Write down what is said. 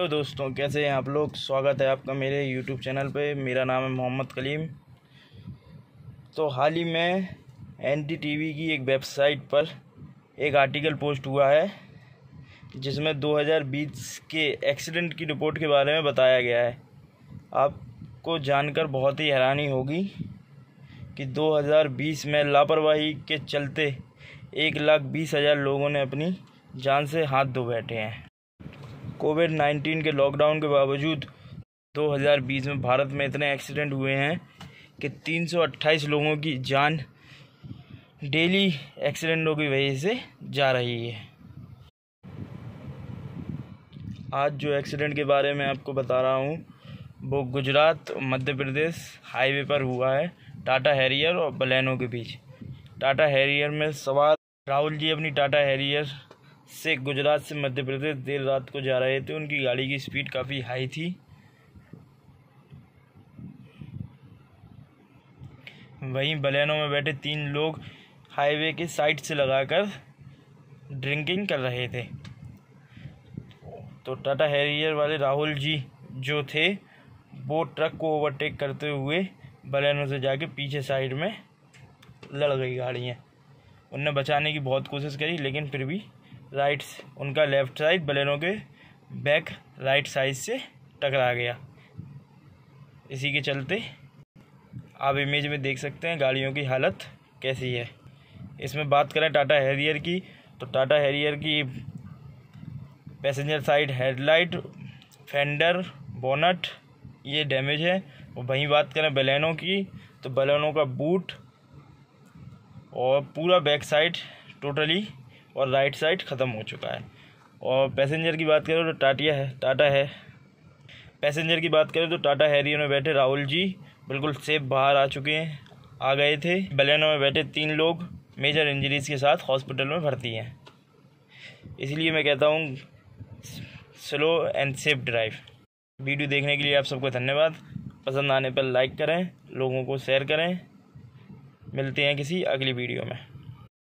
तो दोस्तों, कैसे हैं आप लोग? स्वागत है आपका मेरे यूट्यूब चैनल पे। मेरा नाम है मोहम्मद कलीम। तो हाल ही में एन की एक वेबसाइट पर एक आर्टिकल पोस्ट हुआ है, जिसमें 2020 के एक्सीडेंट की रिपोर्ट के बारे में बताया गया है। आपको जानकर बहुत ही हैरानी होगी कि 2020 में लापरवाही के चलते एक लाख बीस हज़ार लोगों ने अपनी जान से हाथ धो बैठे हैं। कोविड नाइन्टीन के लॉकडाउन के बावजूद 2020 में भारत में इतने एक्सीडेंट हुए हैं कि 328 लोगों की जान डेली एक्सीडेंटों की वजह से जा रही है। आज जो एक्सीडेंट के बारे में आपको बता रहा हूँ, वो गुजरात, मध्य प्रदेश हाईवे पर हुआ है, टाटा हैरियर और बलैनो के बीच। टाटा हैरियर में सवार राहुल जी अपनी टाटा हैरियर से गुजरात से मध्य प्रदेश देर रात को जा रहे थे। उनकी गाड़ी की स्पीड काफ़ी हाई थी। वहीं बलेनो में बैठे तीन लोग हाईवे के साइड से लगाकर ड्रिंकिंग कर रहे थे। तो टाटा हैरियर वाले राहुल जी जो थे, वो ट्रक को ओवरटेक करते हुए बलेनो से जाके पीछे साइड में लड़ गई गाड़ियाँ। उनने बचाने की बहुत कोशिश करी, लेकिन फिर भी राइट उनका लेफ़्ट साइड बलेनो के बैक राइट साइड से टकरा गया। इसी के चलते आप इमेज में देख सकते हैं गाड़ियों की हालत कैसी है। इसमें बात करें टाटा हैरियर की तो टाटा हैरियर की passenger side headlight, fender, bonnet, ये डैमेज है। और वहीं बात करें बलेनो की तो बलेनो का बूट और पूरा बैक साइड टोटली और राइट साइड ख़त्म हो चुका है। और पैसेंजर की बात करें तो टाटिया है, टाटा है। पैसेंजर की बात करें तो टाटा हैरियर में बैठे राहुल जी बिल्कुल सेफ़ बाहर आ चुके हैं, आ गए थे। बलेनो में बैठे तीन लोग मेजर इंजरीज के साथ हॉस्पिटल में भर्ती हैं। इसलिए मैं कहता हूँ slow and safe drive video देखने के लिए आप सबको धन्यवाद। पसंद आने पर लाइक करें, लोगों को शेयर करें। मिलते हैं किसी अगली वीडियो में।